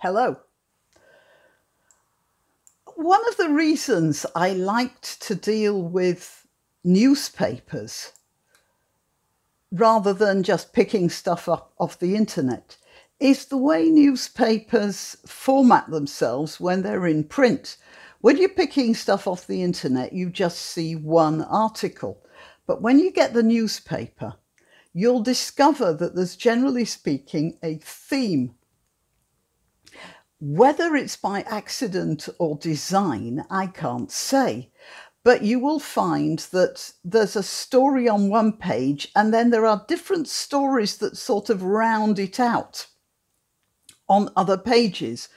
Hello. One of the reasons I liked to deal with newspapers rather than just picking stuff up off the internet is the way newspapers format themselves when they're in print. When you're picking stuff off the internet, you just see one article. But when you get the newspaper, you'll discover that there's generally speaking a theme. Whether it's by accident or design, I can't say. But you will find that there's a story on one page, and then there are different stories that sort of round it out on other pages.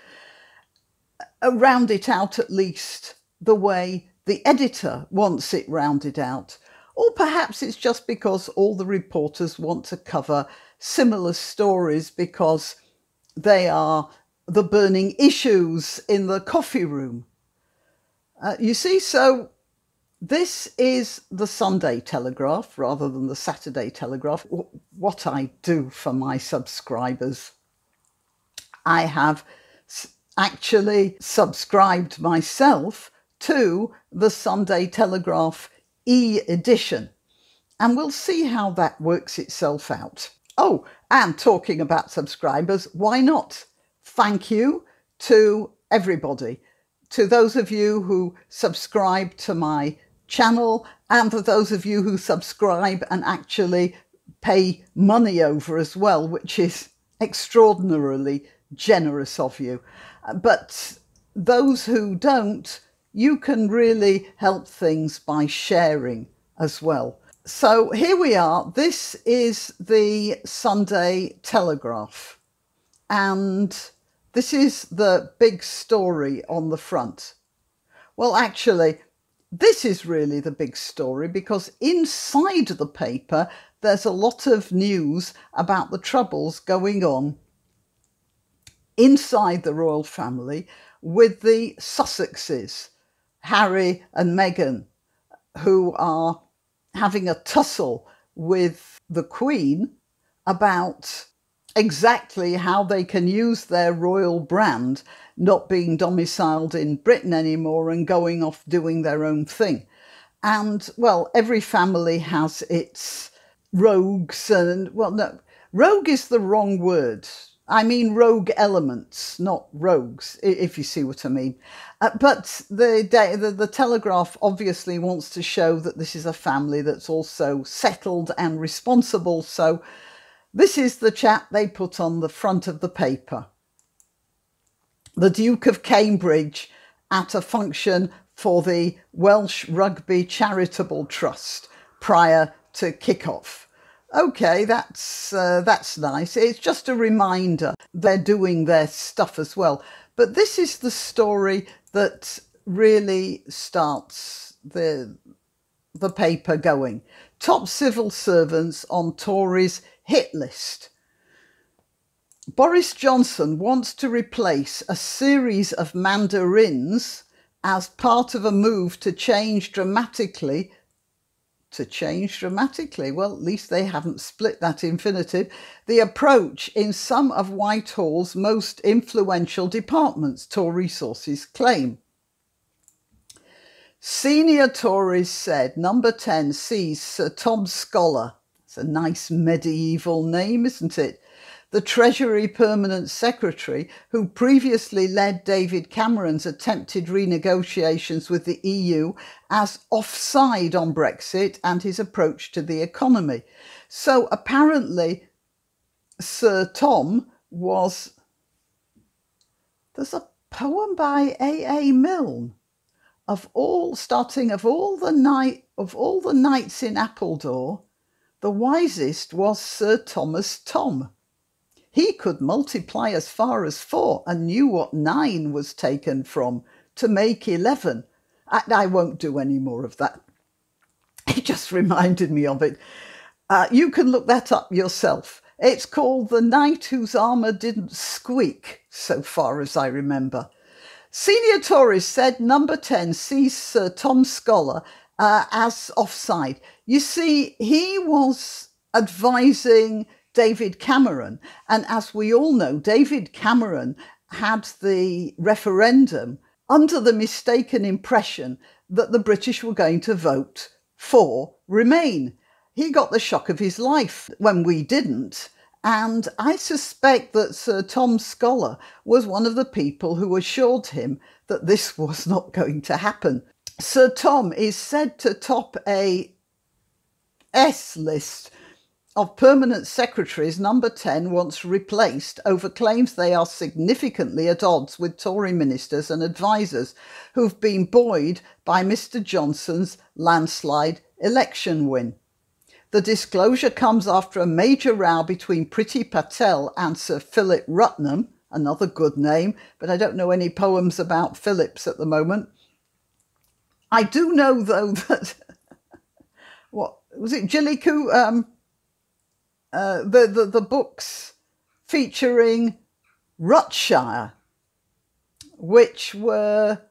Uh, round it out at least the way the editor wants it rounded out. Or perhaps it's just because all the reporters want to cover similar stories because they are the burning issues in the coffee room. Uh, you see, so this is the Sunday Telegraph rather than the Saturday Telegraph. What I do for my subscribers. I have actually subscribed myself to the Sunday Telegraph e edition. And we'll see how that works itself out. Oh, and talking about subscribers, why not? Thank you to everybody, to those of you who subscribe to my channel, and for those of you who subscribe and actually pay money over as well, which is extraordinarily generous of you. Uh, but those who don't, you can really help things by sharing as well. So here we are. This is the Sunday Telegraph. And this is the big story on the front. Well, actually, this is really the big story because inside the paper, there's a lot of news about the troubles going on inside the royal family with the Sussexes, Harry and Meghan, who are having a tussle with the Queen about exactly how they can use their royal brand, not being domiciled in Britain anymore and going off doing their own thing. And well, every family has its rogues, and well, no, rogue is the wrong word. I mean rogue elements, not rogues, if you see what I mean. Uh, but the, the, the Telegraph obviously wants to show that this is a family that's also settled and responsible. So this is the chap they put on the front of the paper. The Duke of Cambridge at a function for the Welsh Rugby Charitable Trust prior to kick-off okay, that's uh, that's nice. It's just a reminder they're doing their stuff as well. But this is the story that really starts the the paper going. Top civil servants on Tories hit list. Boris Johnson wants to replace a series of mandarins as part of a move to change dramatically to change dramatically. Well, at least they haven't split that infinitive. The approach in some of Whitehall's most influential departments, Tory sources claim. Senior Tories said number 10 sees Sir Tom Scholar. It's a nice medieval name, isn't it? the Treasury Permanent Secretary, who previously led David Cameron's attempted renegotiations with the EU, as offside on Brexit and his approach to the economy. So apparently, Sir Tom was. There's a poem by A.A. Milne of all starting of all the night of all the knights in Appledore, the wisest was Sir Thomas Tom. He could multiply as far as four and knew what nine was taken from to make 11. I, I won't do any more of that. It just reminded me of it. Uh, you can look that up yourself. It's called The Knight Whose Armour Didn't Squeak, so far as I remember. Senior Tories said number 10 sees Sir Tom Scholar uh, as offside. You see, he was advising David Cameron. And as we all know, David Cameron had the referendum under the mistaken impression that the British were going to vote for Remain. He got the shock of his life when we didn't. And I suspect that Sir Tom Scholar was one of the people who assured him that this was not going to happen. Sir Tom is said to top a S list of permanent secretaries, number 10 once replaced over claims they are significantly at odds with Tory ministers and advisers who've been buoyed by Mr Johnson's landslide election win. The disclosure comes after a major row between Priti Patel and Sir Philip Rutnam, another good name, but I don't know any poems about Phillips at the moment. I do know though that what was it, Jilly um, uh, the, the, the books featuring Rutshire, which were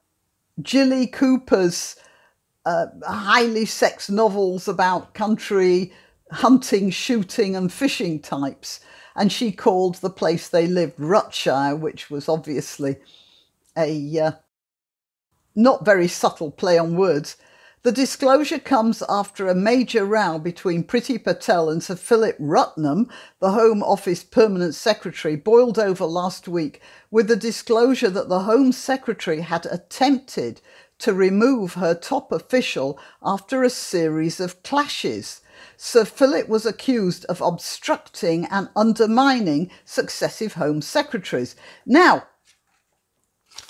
Jilly Cooper's uh, highly sex novels about country hunting, shooting, and fishing types. And she called the place they lived Rutshire, which was obviously a uh, not very subtle play on words. The disclosure comes after a major row between Priti Patel and Sir Philip Rutnam, the Home Office Permanent Secretary, boiled over last week with the disclosure that the Home Secretary had attempted to remove her top official after a series of clashes. Sir Philip was accused of obstructing and undermining successive Home Secretaries. Now,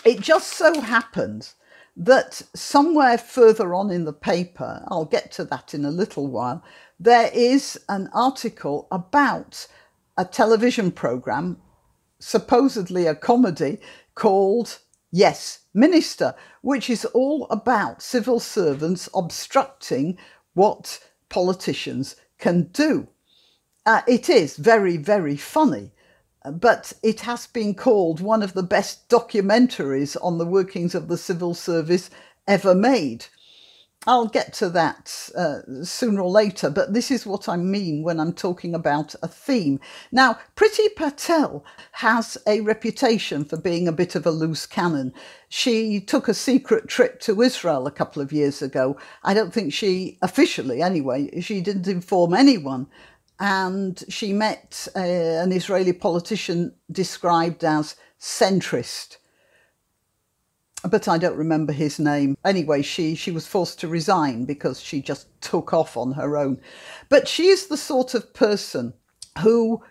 it just so happens that somewhere further on in the paper, I'll get to that in a little while, there is an article about a television program, supposedly a comedy, called Yes, Minister, which is all about civil servants obstructing what politicians can do. Uh, it is very, very funny but it has been called one of the best documentaries on the workings of the civil service ever made. I'll get to that uh, sooner or later, but this is what I mean when I'm talking about a theme. Now, Priti Patel has a reputation for being a bit of a loose cannon. She took a secret trip to Israel a couple of years ago. I don't think she, officially anyway, she didn't inform anyone and she met uh, an Israeli politician described as centrist. But I don't remember his name. Anyway, she, she was forced to resign because she just took off on her own. But she is the sort of person who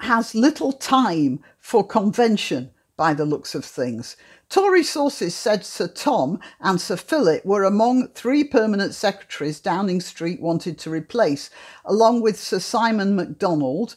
has little time for convention by the looks of things. Tory sources said Sir Tom and Sir Philip were among three permanent secretaries Downing Street wanted to replace, along with Sir Simon McDonald.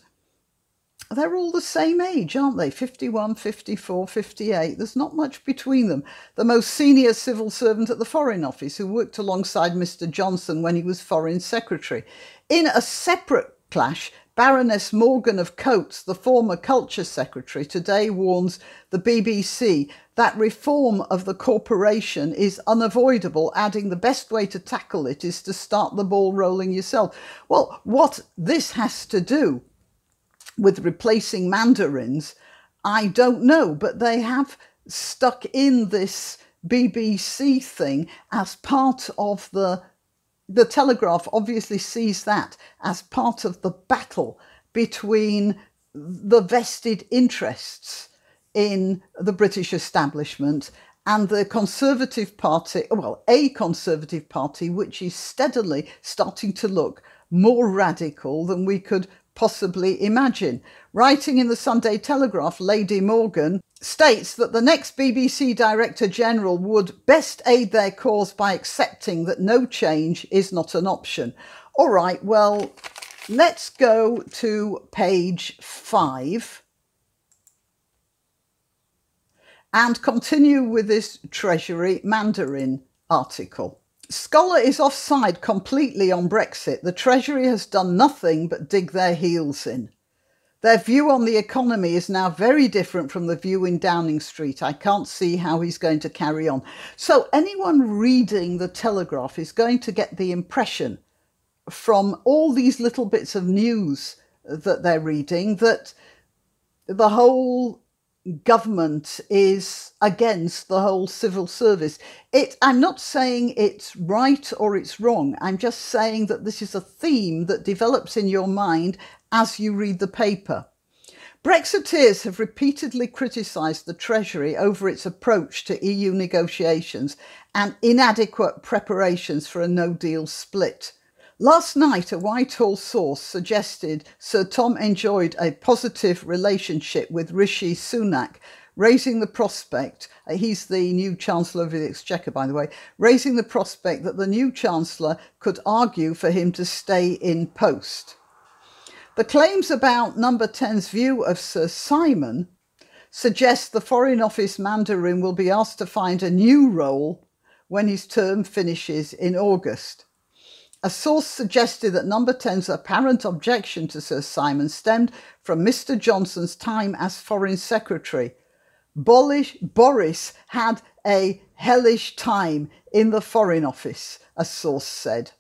They're all the same age, aren't they? 51, 54, 58. There's not much between them. The most senior civil servant at the Foreign Office, who worked alongside Mr. Johnson when he was Foreign Secretary. In a separate clash, Baroness Morgan of Cotes, the former Culture Secretary, today warns the BBC that reform of the corporation is unavoidable, adding the best way to tackle it is to start the ball rolling yourself. Well, what this has to do with replacing mandarins, I don't know, but they have stuck in this BBC thing as part of the the Telegraph obviously sees that as part of the battle between the vested interests in the British establishment and the Conservative Party, well, a Conservative Party which is steadily starting to look more radical than we could possibly imagine. Writing in the Sunday Telegraph, Lady Morgan states that the next BBC Director General would best aid their cause by accepting that no change is not an option. All right, well, let's go to page five and continue with this Treasury Mandarin article. Scholar is offside completely on Brexit. The Treasury has done nothing but dig their heels in. Their view on the economy is now very different from the view in Downing Street. I can't see how he's going to carry on. So, anyone reading the Telegraph is going to get the impression from all these little bits of news that they're reading that the whole government is against the whole civil service. It, I'm not saying it's right or it's wrong. I'm just saying that this is a theme that develops in your mind as you read the paper. Brexiteers have repeatedly criticised the Treasury over its approach to EU negotiations and inadequate preparations for a no deal split. Last night, a Whitehall source suggested Sir Tom enjoyed a positive relationship with Rishi Sunak, raising the prospect, uh, he's the new Chancellor of the Exchequer, by the way, raising the prospect that the new Chancellor could argue for him to stay in post. The claims about Number 10's view of Sir Simon suggest the Foreign Office Mandarin will be asked to find a new role when his term finishes in August. A source suggested that Number 10's apparent objection to Sir Simon stemmed from Mr. Johnson's time as Foreign Secretary. Boris had a hellish time in the Foreign Office, a source said.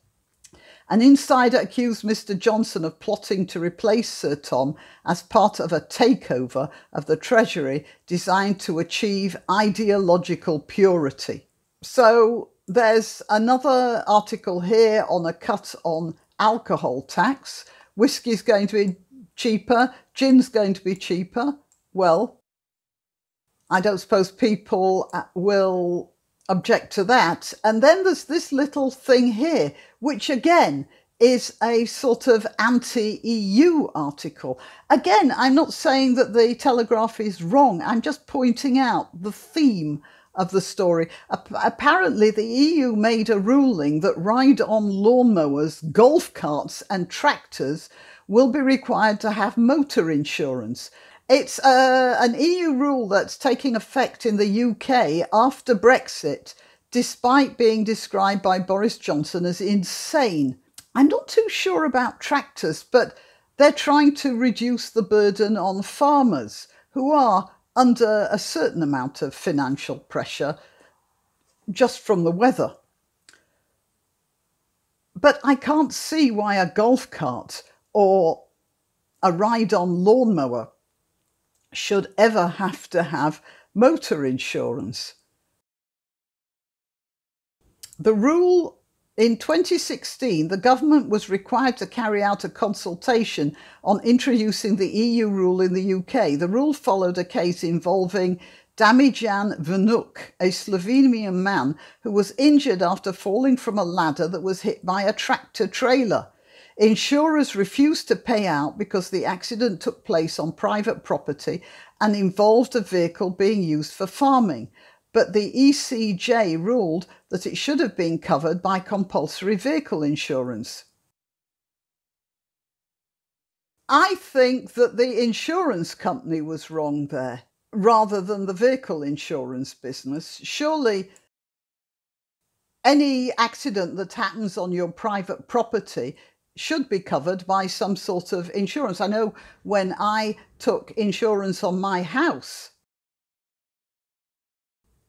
An insider accused Mr. Johnson of plotting to replace Sir Tom as part of a takeover of the Treasury designed to achieve ideological purity. So there's another article here on a cut on alcohol tax. Whiskey's going to be cheaper, gin's going to be cheaper. Well, I don't suppose people uh, will object to that. And then there's this little thing here, which again is a sort of anti EU article. Again, I'm not saying that the Telegraph is wrong, I'm just pointing out the theme of the story. Apparently, the EU made a ruling that ride on lawnmowers, golf carts, and tractors will be required to have motor insurance. It's uh, an EU rule that's taking effect in the UK after Brexit, despite being described by Boris Johnson as insane. I'm not too sure about tractors, but they're trying to reduce the burden on farmers who are under a certain amount of financial pressure just from the weather. But I can't see why a golf cart or a ride on lawnmower should ever have to have motor insurance. The rule in 2016, the government was required to carry out a consultation on introducing the EU rule in the UK. The rule followed a case involving Damijan Vnuk, a Slovenian man who was injured after falling from a ladder that was hit by a tractor trailer. Insurers refused to pay out because the accident took place on private property and involved a vehicle being used for farming but the ECJ ruled that it should have been covered by compulsory vehicle insurance. I think that the insurance company was wrong there rather than the vehicle insurance business. Surely any accident that happens on your private property should be covered by some sort of insurance. I know when I took insurance on my house,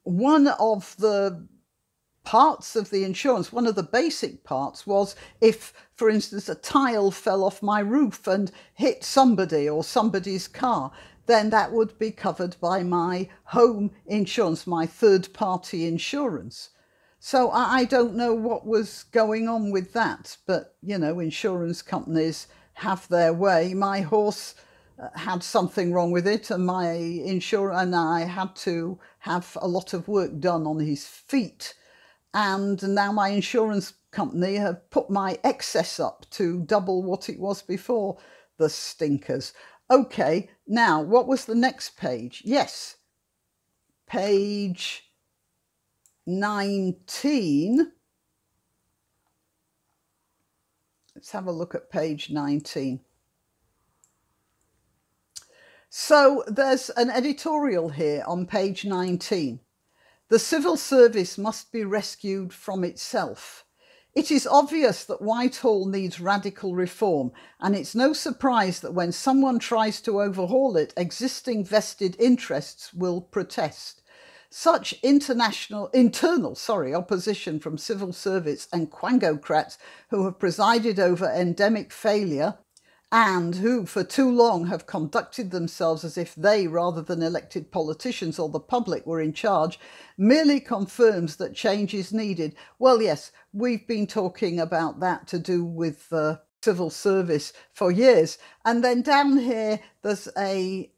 one of the parts of the insurance, one of the basic parts was if, for instance, a tile fell off my roof and hit somebody or somebody's car, then that would be covered by my home insurance, my third party insurance. So I, don't know what was going on with that, but you know, insurance companies have their way. My horse uh, had something wrong with it, and my insurer and I had to have a lot of work done on his feet. And now my insurance company have put my excess up to double what it was before. The stinkers. Okay, now what was the next page? Yes, page 19. Let's have a look at page 19. So there's an editorial here on page 19. The civil service must be rescued from itself. It is obvious that Whitehall needs radical reform, and it's no surprise that when someone tries to overhaul it, existing vested interests will protest. Such international, internal, sorry, opposition from civil service and quangocrats who have presided over endemic failure and who for too long have conducted themselves as if they, rather than elected politicians or the public, were in charge, merely confirms that change is needed. Well, yes, we've been talking about that to do with the civil service for years. And then down here, there's a,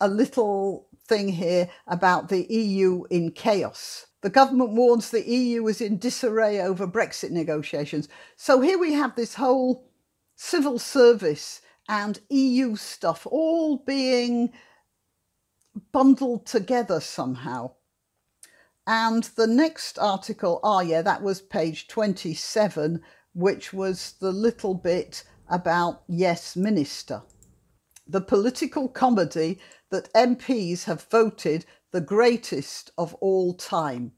a little thing here about the EU in chaos. The government warns the EU is in disarray over Brexit negotiations. So here we have this whole civil service and EU stuff all being bundled together somehow. And the next article, ah, oh yeah, that was page 27, which was the little bit about Yes Minister. The political comedy that MPs have voted the greatest of all time.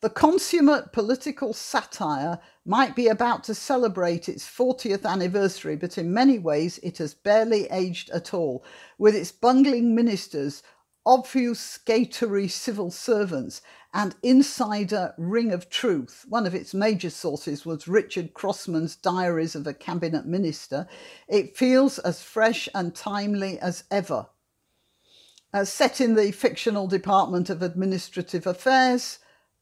The consummate political satire might be about to celebrate its 40th anniversary, but in many ways it has barely aged at all, with its bungling ministers, obfuscatory civil servants, and insider ring of truth. One of its major sources was Richard Crossman's Diaries of a Cabinet Minister. It feels as fresh and timely as ever. Uh, set in the fictional Department of Administrative Affairs,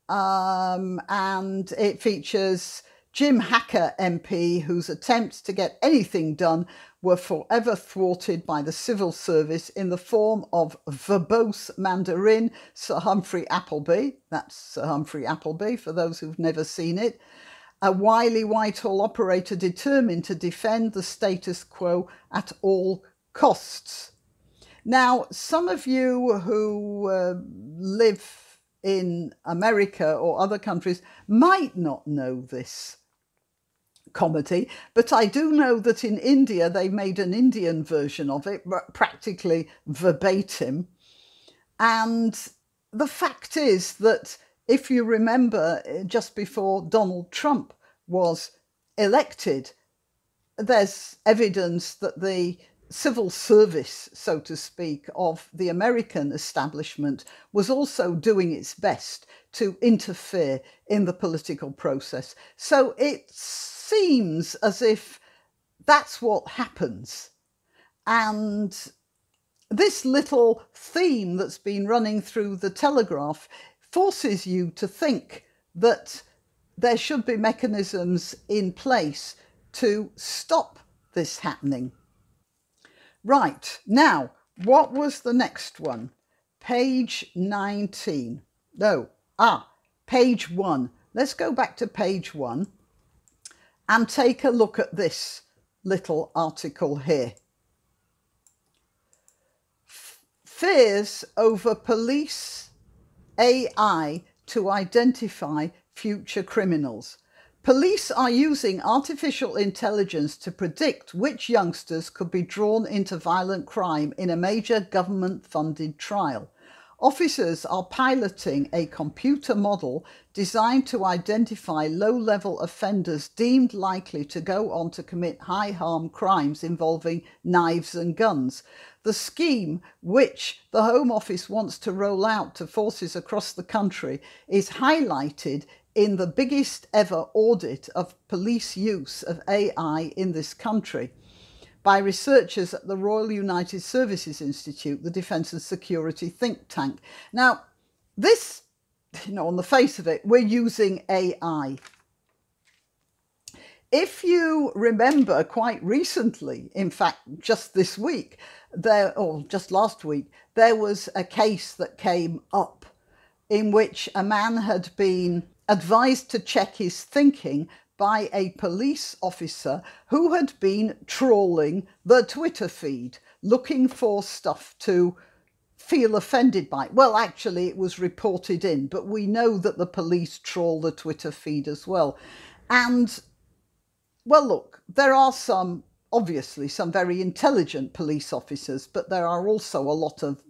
um, and it features Jim Hacker MP, whose attempts to get anything done were forever thwarted by the civil service in the form of verbose Mandarin Sir Humphrey Appleby. That's Sir Humphrey Appleby for those who've never seen it. A wily Whitehall operator determined to defend the status quo at all costs. Now, some of you who uh, live in America or other countries might not know this comedy, but I do know that in India they made an Indian version of it, practically verbatim. And the fact is that if you remember, eh, just before Donald Trump was elected, there's evidence that the civil service, so to speak, of the American establishment was also doing its best to interfere in the political process. So it seems as if that's what happens. And this little theme that's been running through the Telegraph forces you to think that there should be mechanisms in place to stop this happening. Right, now, what was the next one? Page 19. No, ah, page 1. Let's go back to page 1 and take a look at this little article here. Fears over police AI to identify future criminals. Police are using artificial intelligence to predict which youngsters could be drawn into violent crime in a major government funded trial. Officers are piloting a computer model designed to identify low level offenders deemed likely to go on to commit high harm crimes involving knives and guns. The scheme, which the Home Office wants to roll out to forces across the country, is highlighted in the biggest ever audit of police use of AI in this country by researchers at the Royal United Services Institute, the Defence and Security think tank. Now, this, you know, on the face of it, we're using AI. If you remember quite recently, in fact, just this week, there, or just last week, there was a case that came up in which a man had been advised to check his thinking by a police officer who had been trawling the Twitter feed looking for stuff to feel offended by. Well, actually, it was reported in, but we know that the police trawl the Twitter feed as well. And, well, look, there are some, obviously, some very intelligent police officers, but there are also a lot of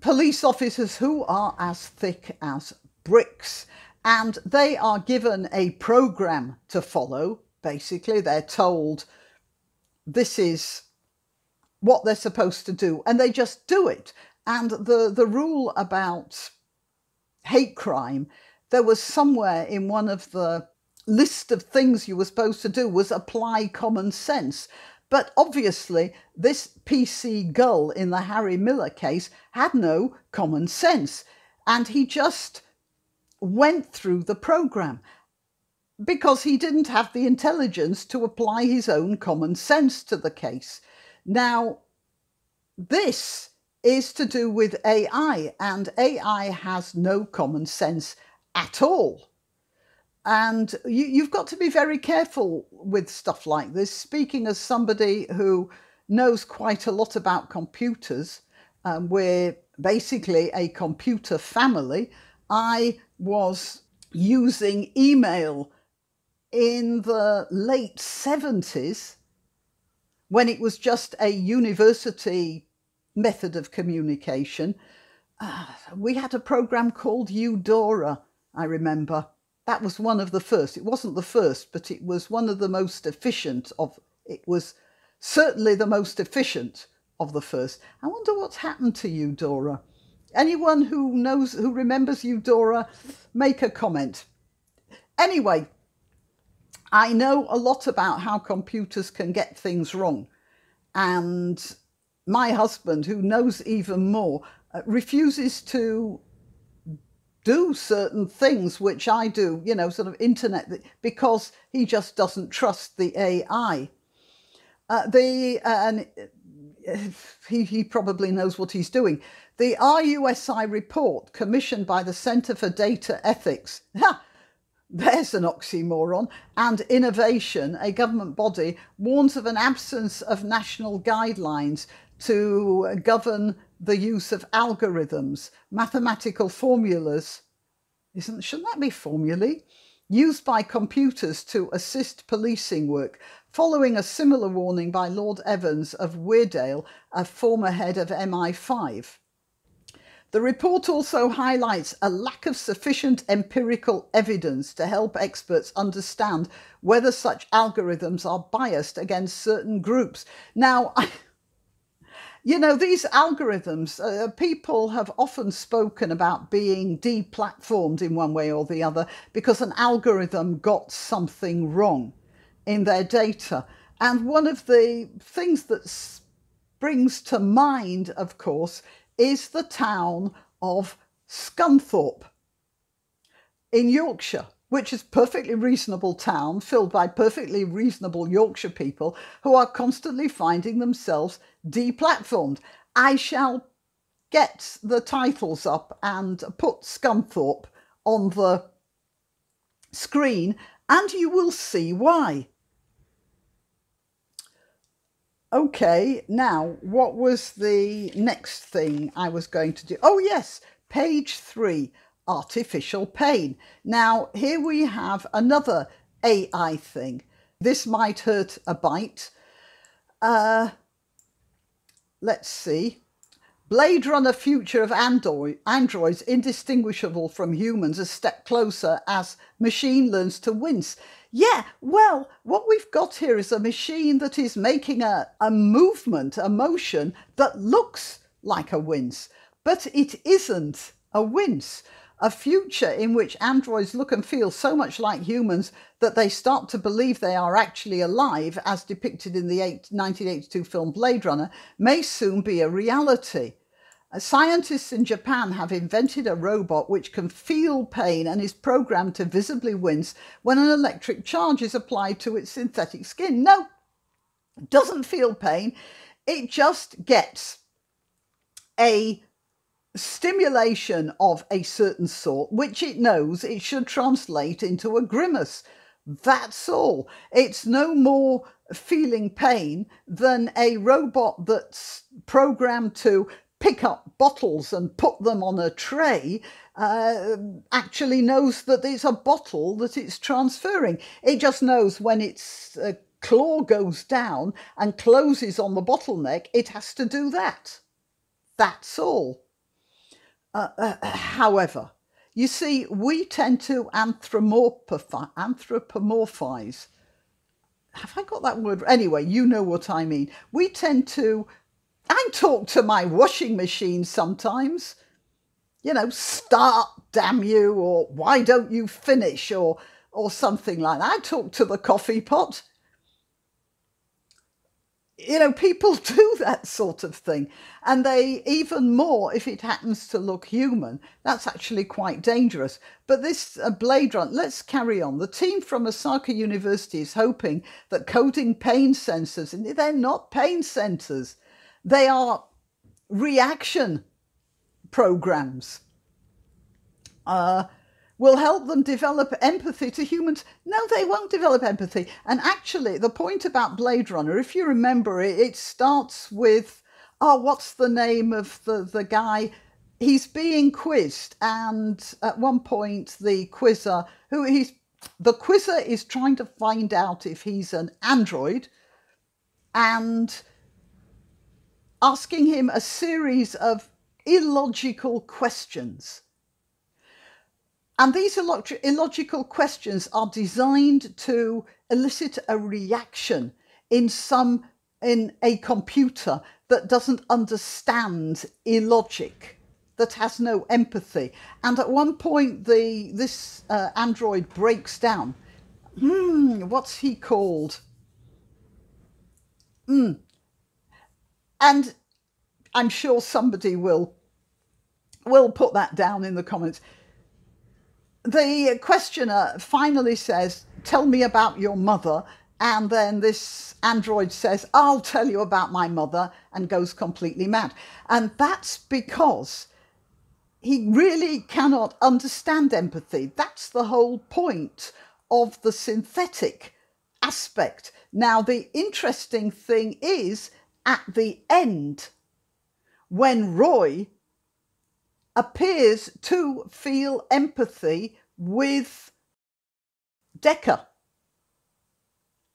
police officers who are as thick as bricks and they are given a program to follow. Basically, they're told this is what they're supposed to do, and they just do it. And the, the rule about hate crime, there was somewhere in one of the list of things you were supposed to do was apply common sense. But obviously, this PC gull in the Harry Miller case had no common sense. And he just went through the program because he didn't have the intelligence to apply his own common sense to the case. Now, this is to do with AI, and AI has no common sense at all. And you, have got to be very careful with stuff like this. Speaking as somebody who knows quite a lot about computers, um, we're basically a computer family. I was using email in the late 70s when it was just a university method of communication. Uh, we had a program called Eudora, I remember. That was one of the first. It wasn't the first, but it was one of the most efficient of it was certainly the most efficient of the first. I wonder what's happened to Eudora. Anyone who knows who remembers Eudora, make a comment. Anyway, I know a lot about how computers can get things wrong. And my husband, who knows even more, uh, refuses to do certain things which I do, you know, sort of internet, because he just doesn't trust the AI. Uh, the uh, and uh, he, he probably knows what he's doing. The RUSI report commissioned by the Centre for Data Ethics. There's an oxymoron. And innovation, a government body, warns of an absence of national guidelines to govern the use of algorithms, mathematical formulas. Isn't shouldn't that be formulae? Used by computers to assist policing work, following a similar warning by Lord Evans of Weardale, a former head of MI5. The report also highlights a lack of sufficient empirical evidence to help experts understand whether such algorithms are biased against certain groups. Now, you know, these algorithms, uh, people have often spoken about being deplatformed in one way or the other because an algorithm got something wrong in their data. And one of the things that springs to mind, of course, is the town of Scunthorpe in Yorkshire, which is a perfectly reasonable town filled by perfectly reasonable Yorkshire people who are constantly finding themselves deplatformed. I shall get the titles up and put Scunthorpe on the screen and you will see why. Okay, now what was the next thing I was going to do? Oh, yes, page three artificial pain. Now, here we have another AI thing. This might hurt a bite. Uh, let's see. Blade Runner future of Android, androids indistinguishable from humans a step closer as machine learns to wince. Yeah, well, what we've got here is a machine that is making a, a movement, a motion that looks like a wince, but it isn't a wince. A future in which androids look and feel so much like humans that they start to believe they are actually alive, as depicted in the 1982 film Blade Runner, may soon be a reality. Uh, scientists in Japan have invented a robot which can feel pain and is programmed to visibly wince when an electric charge is applied to its synthetic skin. No, it doesn't feel pain. It just gets a stimulation of a certain sort, which it knows it should translate into a grimace. That's all. It's no more feeling pain than a robot that's programmed to pick up bottles and put them on a tray uh, actually knows that it's a bottle that it's transferring. It just knows when its uh, claw goes down and closes on the bottleneck, it has to do that. That's all. Uh, uh however, you see, we tend to anthropomorphize. Have I got that word? Anyway, you know what I mean. We tend to I talk to my washing machine sometimes. You know, start, damn you, or why don't you finish, or or something like that. I talk to the coffee pot. You know, people do that sort of thing. And they, even more, if it happens to look human, that's actually quite dangerous. But this uh, Blade Runner, let's carry on. The team from Osaka University is hoping that coding pain sensors, and they're not pain sensors, they are reaction programs. Uh, will help them develop empathy to humans. No, they won't develop empathy. And actually, the point about Blade Runner, if you remember, it, it starts with, oh, what's the name of the, the guy? He's being quizzed, and at one point, the quizzer, who he's the quizzer is trying to find out if he's an android and asking him a series of illogical questions and these illogical questions are designed to elicit a reaction in some in a computer that doesn't understand illogic, that has no empathy. And at one point, the this uh, android breaks down. Hmm, what's he called? Hmm. And I'm sure somebody will will put that down in the comments the questioner finally says, Tell me about your mother. And then this android says, I'll tell you about my mother, and goes completely mad. And that's because he really cannot understand empathy. That's the whole point of the synthetic aspect. Now, the interesting thing is at the end, when Roy appears to feel empathy with Decker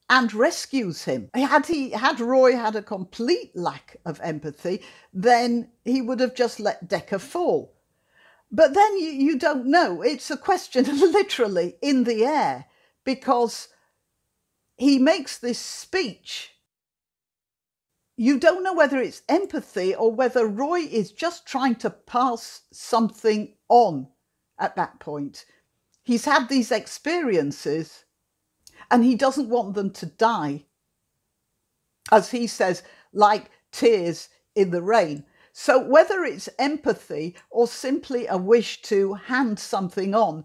and rescues him. Had he had Roy had a complete lack of empathy, then he would have just let Decker fall. But then you, you don't know. It's a question of literally in the air because he makes this speech you don't know whether it's empathy or whether Roy is just trying to pass something on at that point. He's had these experiences and he doesn't want them to die. As he says, like tears in the rain. So, whether it's empathy or simply a wish to hand something on,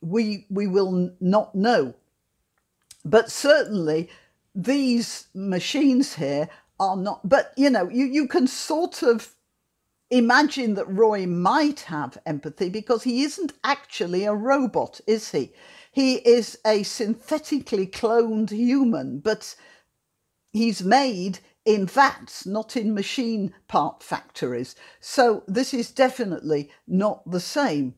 we, we will not know. But certainly, these machines here are not, but you know, you, you can sort of imagine that Roy might have empathy because he isn't actually a robot, is he? He is a synthetically cloned human, but he's made in vats, not in machine part factories. So this is definitely not the same.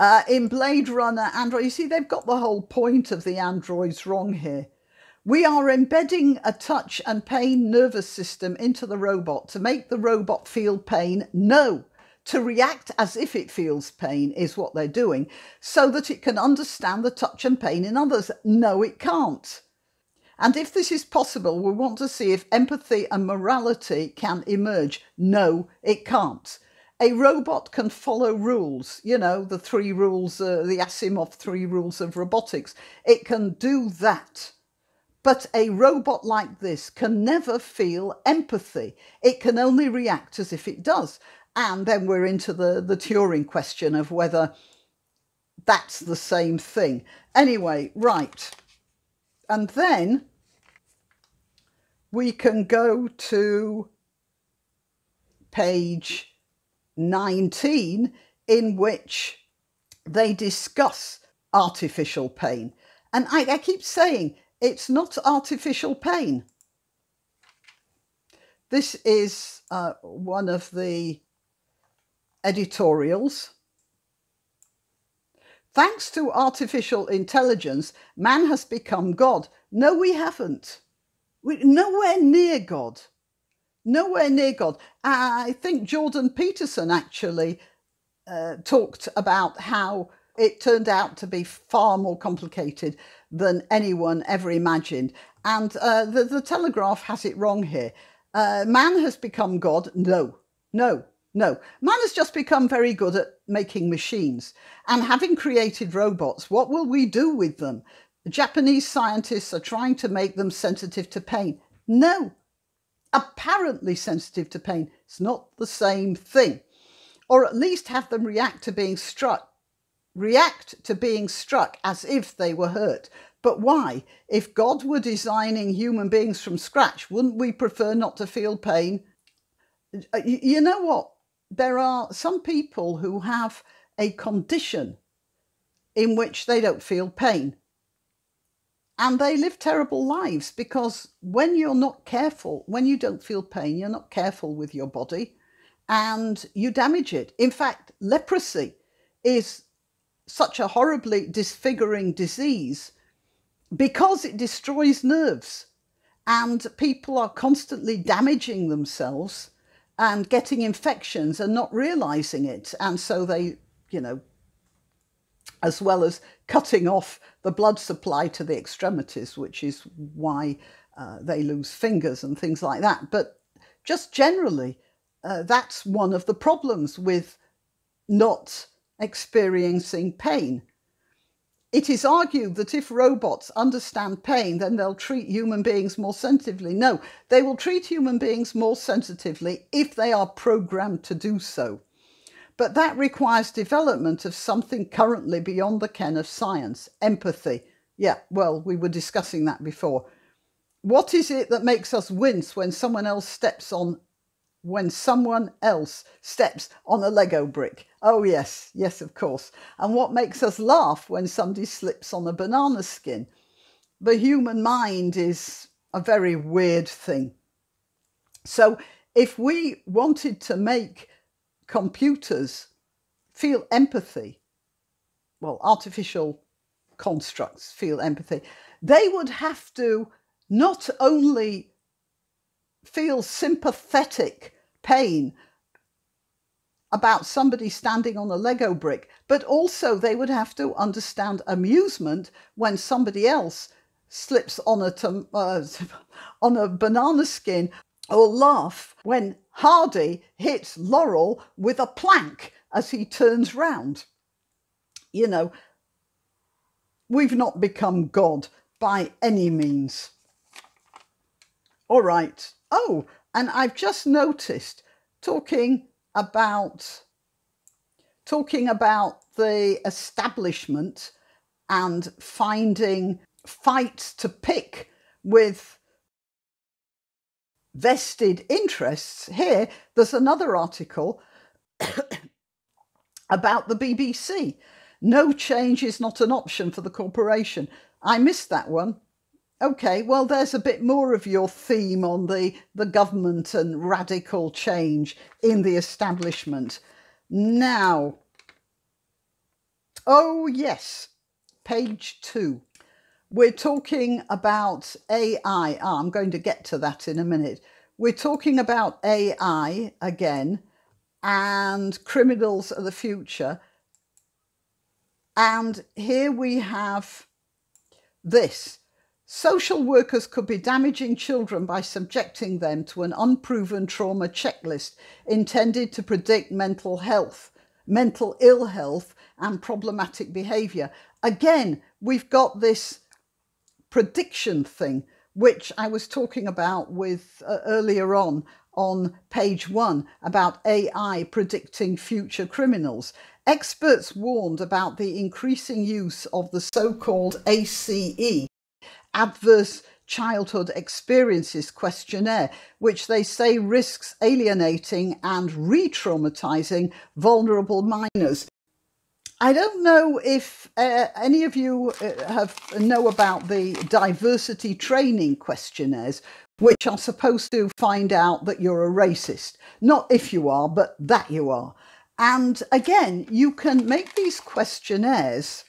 Uh, in Blade Runner Android, you see, they've got the whole point of the androids wrong here. We are embedding a touch and pain nervous system into the robot to make the robot feel pain. No, to react as if it feels pain is what they're doing, so that it can understand the touch and pain in others. No, it can't. And if this is possible, we want to see if empathy and morality can emerge. No, it can't a robot can follow rules, you know, the three rules, uh, the Asimov three rules of robotics. It can do that. But a robot like this can never feel empathy. It can only react as if it does. And then we're into the, the Turing question of whether that's the same thing. Anyway, right. And then we can go to page 19 in which they discuss artificial pain. And I, I keep saying it's not artificial pain. This is uh, one of the editorials. Thanks to artificial intelligence, man has become God. No, we haven't. We're nowhere near God nowhere near God. I think Jordan Peterson actually uh, talked about how it turned out to be far more complicated than anyone ever imagined. And uh, the, the Telegraph has it wrong here. Uh, man has become God. No, no, No, man has just become very good at making machines. And having created robots, what will we do with them? Japanese scientists are trying to make them sensitive to pain. No, apparently sensitive to pain. It's not the same thing. Or at least have them react to being struck. React to being struck as if they were hurt. But why? If God were designing human beings from scratch, wouldn't we prefer not to feel pain? Uh, you know what? There are some people who have a condition in which they don't feel pain. And they live terrible lives because when you're not careful, when you don't feel pain, you're not careful with your body and you damage it. In fact, leprosy is such a horribly disfiguring disease because it destroys nerves and people are constantly damaging themselves and getting infections and not realizing it. And so they, you know, as well as cutting off the blood supply to the extremities, which is why uh, they lose fingers and things like that. But just generally, uh, that's one of the problems with not experiencing pain. It is argued that if robots understand pain, then they'll treat human beings more sensitively. No, they will treat human beings more sensitively if they are programmed to do so. But that requires development of something currently beyond the ken of science empathy. Yeah, well, we were discussing that before. What is it that makes us wince when someone else steps on when someone else steps on a Lego brick. Oh, yes, yes, of course. And what makes us laugh when somebody slips on a banana skin? The human mind is a very weird thing. So, if we wanted to make computers feel empathy, well, artificial constructs feel empathy, they would have to not only feel sympathetic pain about somebody standing on a Lego brick, but also they would have to understand amusement when somebody else slips on a, uh, on a banana skin or laugh when Hardy hits Laurel with a plank as he turns round. You know, we've not become God by any means. All right. Oh, and I've just noticed talking about talking about the establishment and finding fights to pick with vested interests. Here, there's another article about the BBC. No change is not an option for the corporation. I missed that one. Okay, well, there's a bit more of your theme on the, the government and radical change in the establishment. Now, oh, yes, page two. We're talking about AI. Oh, ah, I'm going to get to that in a minute. We're talking about AI again and criminals of the future. And here we have this Social workers could be damaging children by subjecting them to an unproven trauma checklist intended to predict mental health, mental ill health, and problematic behaviour. Again, we've got this prediction thing, which I was talking about with uh, earlier on on page one about AI predicting future criminals. Experts warned about the increasing use of the so called ACE Adverse Childhood Experiences questionnaire, which they say risks alienating and re traumatizing vulnerable minors. I don't know if uh, any of you uh, have know about the diversity training questionnaires, which are supposed to find out that you're a racist. Not if you are, but that you are. And again, you can make these questionnaires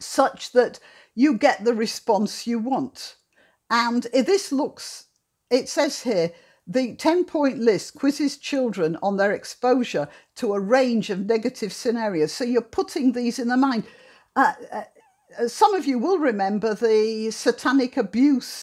such that you get the response you want. And this looks, it says here, the 10 point list quizzes children on their exposure to a range of negative scenarios. So you're putting these in the mind. Uh, uh, some of you will remember the satanic abuse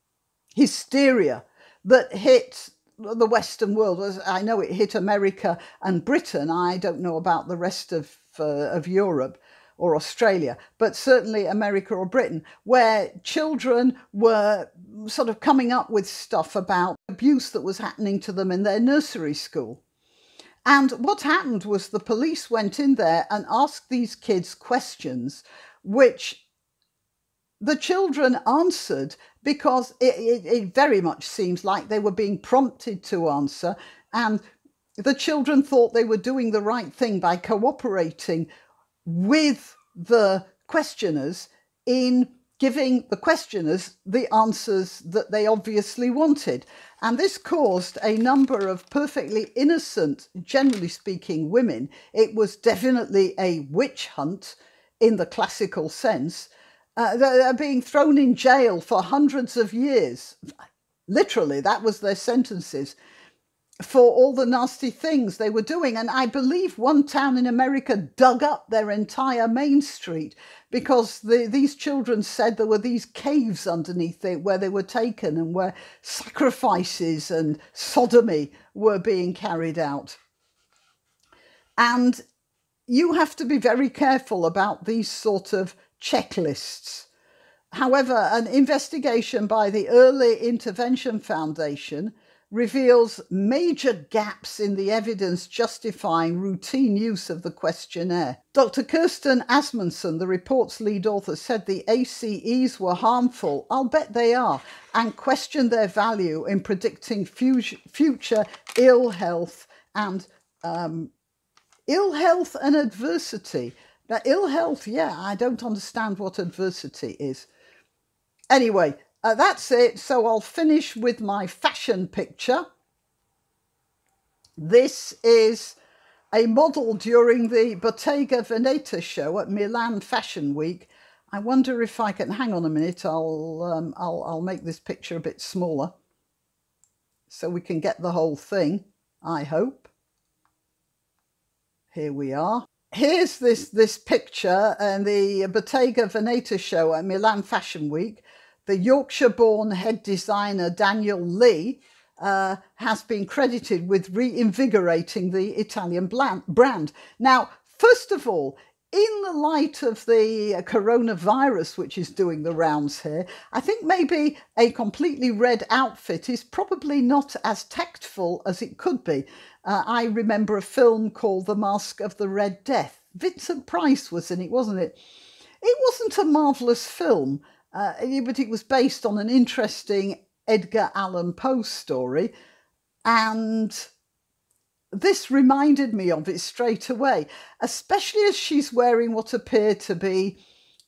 hysteria that hit the Western world. I know it hit America and Britain. I don't know about the rest of, uh, of Europe or Australia, but certainly America or Britain, where children were sort of coming up with stuff about abuse that was happening to them in their nursery school. And what happened was the police went in there and asked these kids questions, which the children answered because it, it, it, very much seems like they were being prompted to answer. And the children thought they were doing the right thing by cooperating with the questioners in giving the questioners the answers that they obviously wanted. And this caused a number of perfectly innocent, generally speaking, women. It was definitely a witch hunt in the classical sense. Uh, they're being thrown in jail for hundreds of years. Literally, that was their sentences for all the nasty things they were doing. And I believe one town in America dug up their entire main street because the, these children said there were these caves underneath it where they were taken and where sacrifices and sodomy were being carried out. And you have to be very careful about these sort of checklists. However, an investigation by the Early Intervention Foundation reveals major gaps in the evidence justifying routine use of the questionnaire. Dr. Kirsten Asmussen, the report's lead author, said the ACEs were harmful. I'll bet they are, and questioned their value in predicting future ill health and um, ill health and adversity. Now, ill health, yeah, I don't understand what adversity is. Anyway, uh, that's it. So I'll finish with my fashion picture. This is a model during the Bottega Veneta show at Milan Fashion Week. I wonder if I can hang on a minute. I'll um, I'll I'll make this picture a bit smaller so we can get the whole thing. I hope. Here we are. Here's this this picture and the Bottega Veneta show at Milan Fashion Week the Yorkshire born head designer Daniel Lee uh, has been credited with reinvigorating the Italian brand. Now, first of all, in the light of the coronavirus, which is doing the rounds here, I think maybe a completely red outfit is probably not as tactful as it could be. Uh, I remember a film called The Masque of the Red Death. Vincent Price was in it, wasn't it? It wasn't a marvellous film, uh, but it was based on an interesting Edgar Allan Poe story. And this reminded me of it straight away, especially as she's wearing what appear to be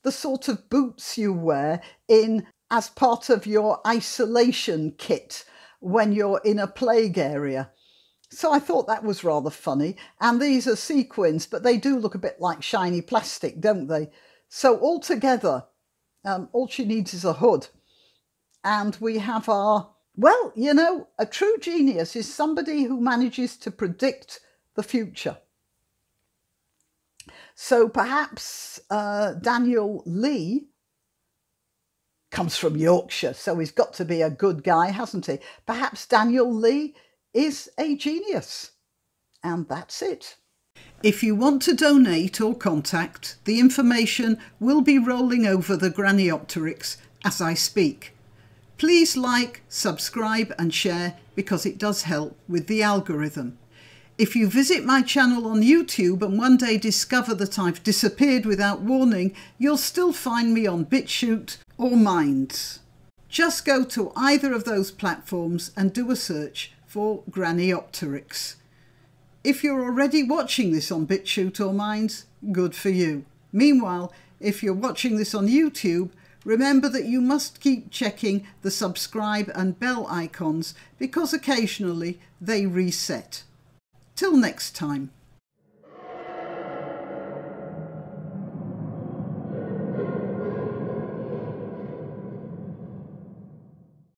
the sort of boots you wear in as part of your isolation kit when you're in a plague area. So I thought that was rather funny. And these are sequins, but they do look a bit like shiny plastic, don't they? So altogether, um, all she needs is a hood. And we have our, well, you know, a true genius is somebody who manages to predict the future. So perhaps uh, Daniel Lee comes from Yorkshire, so he's got to be a good guy, hasn't he? Perhaps Daniel Lee is a genius. And that's it. If you want to donate or contact, the information will be rolling over the Granniopteryx as I speak. Please like, subscribe and share because it does help with the algorithm. If you visit my channel on YouTube and one day discover that I've disappeared without warning, you'll still find me on BitChute or Minds. Just go to either of those platforms and do a search for Granniopteryx. If you're already watching this on BitChute or Minds, good for you. Meanwhile, if you're watching this on YouTube, remember that you must keep checking the subscribe and bell icons because occasionally they reset. Till next time.